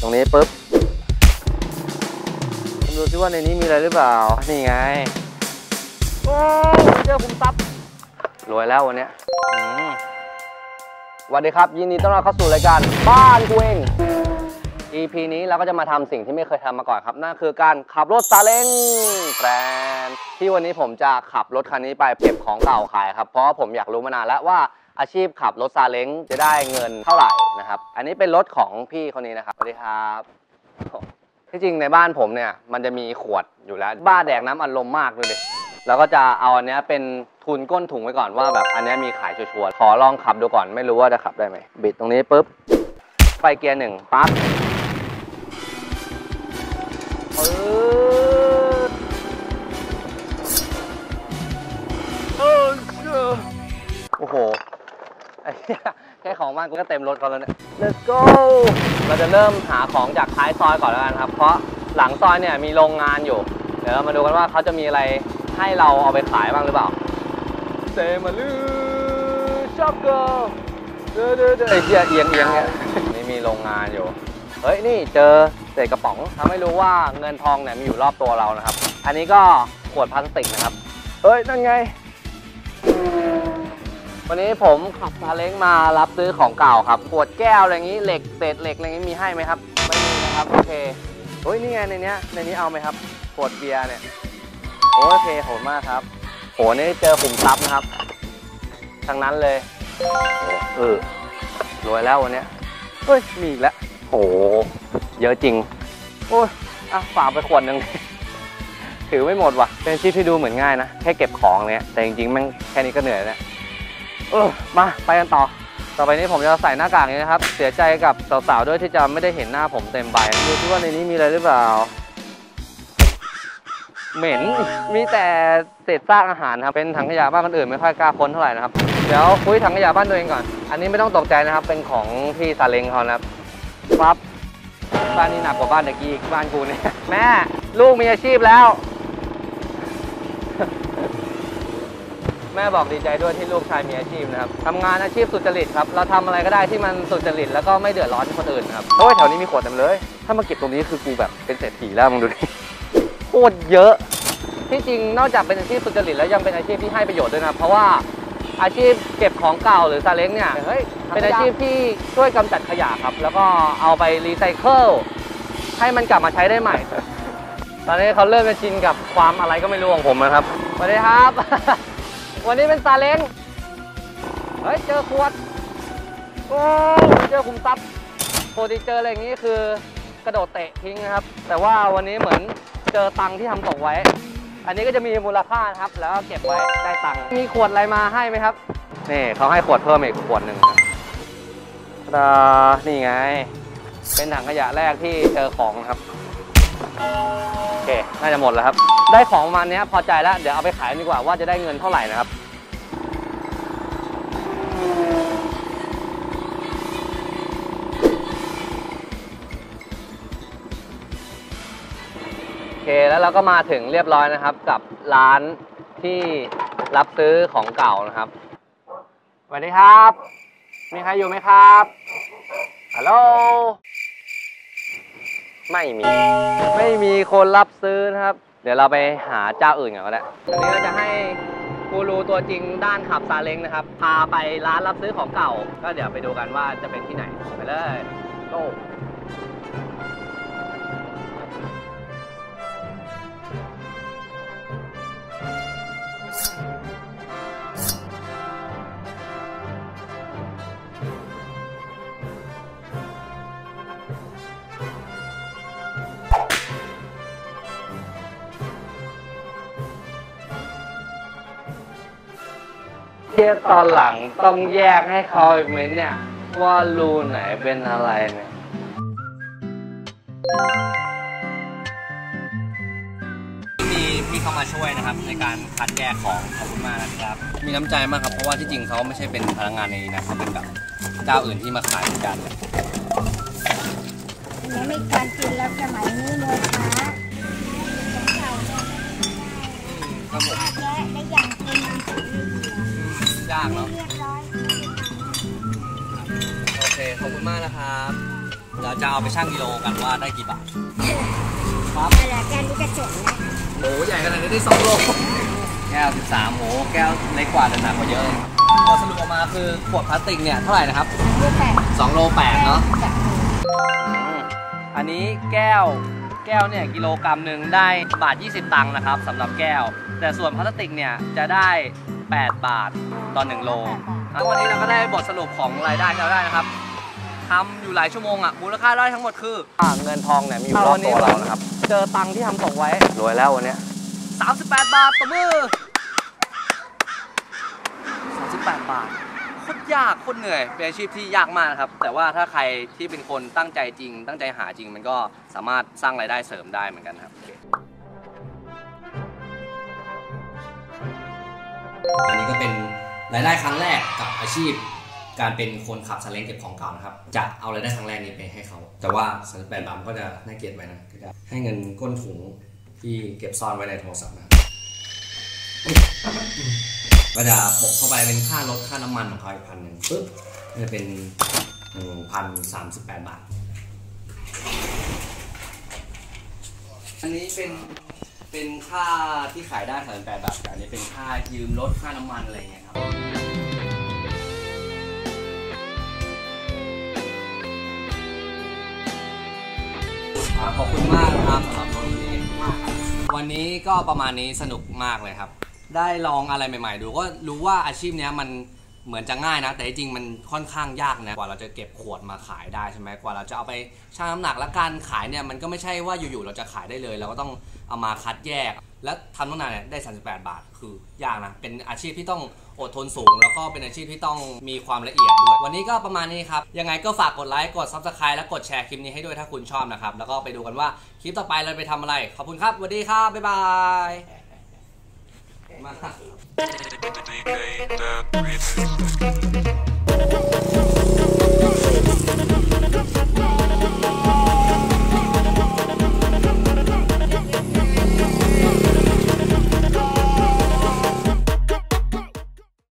ตรงนี้ปุ๊บผมดูซิว่าในนี้มีอะไรหรือเปล่า นี่ไง โอ้เจอคุมทรัพย์รวยแล้ววันเนี้ยอืมสวัสดีครับ ยินดีต้อนรับเข้าสู่รายการบ้านกูเอง EP นี้เราก็จะมาทำสิ่งที่ไม่เคยทำมาก่อนครับ นั่นคือการขับรถซาเล้งแบรนด์ที่วันนี้ผมจะขับรถคันนี้ไปเก็บของเก่าขายครับ เพราะว่าผมอยากรู้มานานแล้วว่าอาชีพขับรถซาเล้งจะได้เงินเท่าไหร่ นะครับ อันนี้เป็นรถของพี่คนนี้นะครับสวัสดีครับ ที่จริงในบ้านผมเนี่ยมันจะมีขวดอยู่แล้ว บ้าแดกน้ำอัดลมมากเลยดิแล้วก็จะเอาอันเนี้ยเป็นทุนก้นถุงไว้ก่อนว่าแบบอันเนี้ยมีขายชัวร์ๆขอลองขับดูก่อนไม่รู้ว่าจะขับได้ไหมบิดตรงนี้ปุ๊บไฟเกียร์หนึ่งปั๊บปื๊ดโอ้โหไอ้เหี้ย แค่ของบ้านกูก็เต็มรถเขาแล้วเนี่ย Let's go เราจะเริ่มหาของจากท้ายซอยก่อนแล้วกันครับ เพราะหลังซอยเนี่ยมีโรงงานอยู่ เดี๋ยวเรามาดูกันว่าเขาจะมีอะไรให้เราเอาไปขายบ้างหรือเปล่าเซมาลือชอบเกิร์ลเด้อเด้อเด้อไอ้เหี้ยเอียงเอียงเนี่ยนี่มีโรงงานอยู่ เฮ้ยนี่เจอเศษกระป๋องทำให้รู้ว่าเงินทองเนี่ยมีอยู่รอบตัวเรานะครับ อันนี้ก็ขวดพลาสติกนะครับ เฮ้ยนั่นไง วันนี้ผมขับซาเล้งมารับซื้อของเก่าครับ ขวดแก้วอะไรอย่างนี้ เหล็กเศษเหล็กอะไรอย่างนี้มีให้ไหมครับ ไม่มีนะครับ โอเคเฮ้ยนี่ไงในเนี้ยในนี้เอาไหมครับ ขวดเบียร์เนี่ย โอเคโหดมากครับโหนี่เจอขุมทรัพย์นะครับ ทั้งนั้นเลยเออรวยแล้ววันเนี้ยเฮ้ยมีอีกแล้วโหเยอะจริง โอ้ยอะฝากไปขวดหนึ่งถือไม่หมดว่ะ เป็นชีพที่ดูเหมือนง่ายนะ แค่เก็บของเนี้ยแต่จริงๆแม่งแค่นี้ก็เหนื่อยแล้ว เออมาไปกันต่อ ต่อไปนี้ผมจะใส่หน้ากากนี้นะครับ เสียใจกับสาวๆด้วยที่จะไม่ได้เห็นหน้าผมเต็มใบดูที่ว่าในนี้มีอะไรหรือเปล่า เหม็น มีแต่เศษซากอาหารครับ เป็นถังขยะบ้านคนอื่นไม่ค่อยกล้าค้นเท่าไหร่นะครับ เดี๋ยวคุยถังขยะบ้านตัวเองก่อน อันนี้ไม่ต้องตกใจนะครับ เป็นของพี่ซาเล้งเขานะครับปั๊บบ้านนี้หนักกว่าบ้านเด็กอีกบ้านกูเนี่ย แม่ ลูกมีอาชีพแล้ว แม่บอกดีใจด้วยที่ลูกชายมีอาชีพนะครับทำงานอาชีพสุจริตครับ เราทำอะไรก็ได้ที่มันสุจริตแล้วก็ไม่เดือดร้อนคนอื่นครับโอ้ยแถวนี้มีขวดเต็มเลย ถ้ามาเก็บตรงนี้คือกูแบบเป็นเศรษฐีแล้วมึงดูดิโคตรเยอะ ที่จริงนอกจากเป็นอาชีพสุจริตแล้วยังเป็นอาชีพที่ให้ประโยชน์ด้วยนะครับเพราะว่าอาชีพเก็บของเก่าหรือซาเล้งเนี่ยเฮ้ยเป็นอาชีพที่ช่วยกำจัดขยะครับ แล้วก็เอาไปรีไซเคิลให้มันกลับมาใช้ได้ใหม่ ตอนนี้เขาเริ่มจะชินกับความอะไรก็ไม่รู้ของผมนะครับสวัสดีครับ วันนี้เป็นซาเล้งเฮ้ยเจอขวดโอ้เจอคุมทรัพย์ปกติเจออะไรอย่างนี้คือกระโดดเตะทิ้งนะครับ แต่ว่าวันนี้เหมือนเจอตังค์ที่ทำตกไว้ อันนี้ก็จะมีมูลค่านะครับ แล้วก็เก็บไว้ได้ตังค์มีขวดอะไรมาให้ไหมครับนี่เขาให้ขวดเพิ่มอีกขวดหนึ่งครับนี่ไง เป็นถังขยะแรกที่เจอของนะครับ โอเค น่าจะหมดแล้วครับ ได้ของประมาณนี้พอใจแล้ว เดี๋ยวเอาไปขายดีกว่าว่าจะได้เงินเท่าไหร่นะครับโอเคแล้วเราก็มาถึงเรียบร้อยนะครับกับร้านที่รับซื้อของเก่านะครับสวัสดีครับ มีใครอยู่ไหมครับฮัลโหล ไม่มี ไม่มีคนรับซื้อนะครับ เดี๋ยวเราไปหาเจ้าอื่นกันก็ได้วันนี้เราจะให้กูรูตัวจริงด้านขับซาเล้งนะครับ พาไปร้านรับซื้อของเก่า ก็เดี๋ยวไปดูกันว่าจะเป็นที่ไหน ไปเลยโเทียตอนหลังต้องแยกให้เขาอีกไหมเนี่ย ว่ารูไหนเป็นอะไรเนี่ย มีพี่เขามาช่วยนะครับ ในการคัดแยกของขอบคุณมากนะครับ มีน้ำใจมากครับ เพราะว่าที่จริงเขาไม่ใช่เป็นพนักงานในนี้นะเขาเป็นแบบเจ้าอื่นที่มาขายเหมือนกันยังไม่การกินแล้วสมัยนี้โมช้าของเก่าเนี่ยครับผมากเนาะเรียบร้อยโอเคขอบคุณมากนะครับคเราจะเอาไปชั่งกิโลกันว่าได้กี่บาทครับอะไรแกนี่กระเจิงนะหมูใหญ่ขนาดนี้ได้2โลแก้ว13หมูแก้วเล็กกว่าแต่หนักกว่าเยอะพอสรุปออกมาคือขวดพลาสติกเนี่ยเท่าไหร่นะครับรูปแบบ2โล8เนาะแบบอันนี้แก้วแก้วเนี่ยกิโลกรัมหนึ่งได้บาท 20 ตังค์นะครับสำหรับแก้ว แต่ส่วนพลาสติกเนี่ยจะได้ 8 บาทต่อ1โลแล้ววันนี้เราก็ได้บทสรุปของรายได้ที่เราได้นะครับทำอยู่หลายชั่วโมงอะมูลค่าได้ทั้งหมดคือเงินทองเนี่ยมีอยู่รอบตัวเรานะครับ เจอตังค์ที่ทำตกไว้รวยแล้ววันเนี้ย38 บาทต่อมือ38 บาทโคตรยากโคตรเหนื่อย เป็นอาชีพที่ยากมากนะครับ แต่ว่าถ้าใครที่เป็นคนตั้งใจจริง ตั้งใจหาจริง มันก็สามารถสร้างรายได้เสริมได้เหมือนกันครับ อันนี้ก็เป็นรายได้ครั้งแรกกับอาชีพ การเป็นคนขับซาเล้งเก็บของเก่านะครับ จะเอารายได้ครั้งแรกนี้ไปให้เขา แต่ว่า38บาทมันก็จะน่าเกลียดไปนะก็จะให้เงินก้นถุงที่เก็บซ่อนไว้ในโทรศัพท์นะครับก็จะปกเข้าไปเป็นค่ารถค่าน้ำมันของเขาอีกพันหนึ่งปึ๊บจะเป็นหนึ่งพันสามสิบแปดบาท อันนี้เป็น เป็นค่าที่ขายได้38บาทแต่อันนี้เป็นค่ายืมรถค่าน้ำมันอะไรเงี้ยครับขอบคุณมากครับสำหรับวันนี้วันนี้ก็ประมาณนี้สนุกมากเลยครับ ได้ลองอะไรใหม่ ๆ ดูก็รู้ว่าอาชีพเนี้ยมัน เหมือนจะง่ายนะ แต่จริงมันค่อนข้างยากนะกว่าเราจะเก็บขวดมาขายได้ใช่ไหมกว่าเราจะเอาไปชั่งน้ำหนักและการขายเนี่ยมันก็ไม่ใช่ว่าอยู่ๆเราจะขายได้เลยเราก็ต้องเอามาคัดแยก และทำตั้งนานเนี่ยได้ 38 บาท คือยากนะเป็นอาชีพที่ต้องอดทนสูง แล้วก็เป็นอาชีพที่ต้องมีความละเอียดด้วย วันนี้ก็ประมาณนี้ครับ ยังไงก็ฝากกดไลค์กด Subscribe และกดแชร์คลิปนี้ให้ด้วยถ้าคุณชอบนะครับ แล้วก็ไปดูกันว่าคลิปต่อไปเราไปทำอะไร ขอบคุณครับสวัสดีครับบ๊ายบายมา Ain't that.